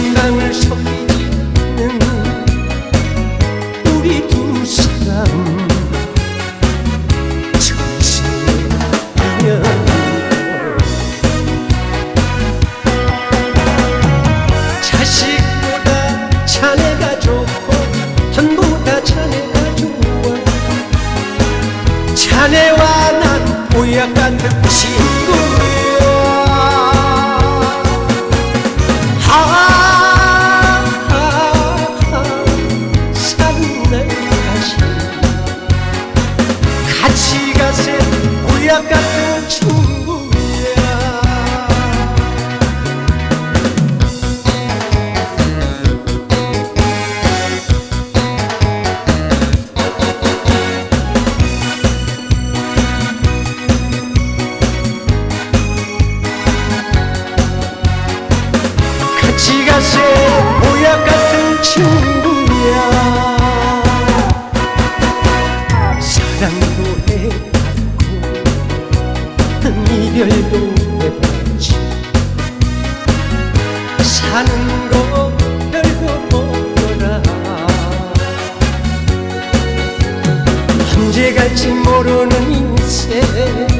한강을 속이는 우리 두 사람. 정신을 자식보다 자네가 좋고 전보다 자네가 좋아. 자네와 난 뭐 보약 같은 시 같이 가세 보약 같은 친구야. 같이 가세 보약 같은 친구 사랑도 해봤고 이별도 해봤지 사는 거 별거 없더라 언제 갈지 모르는 인생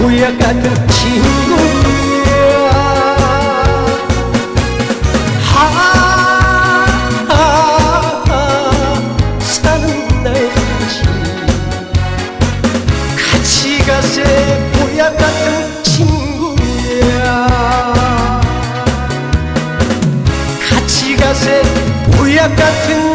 보약 같은 친구야 하, 하, 하, 사는 날까지 같이 가세 보약 같은 친구야. 같이 가세 보약 같은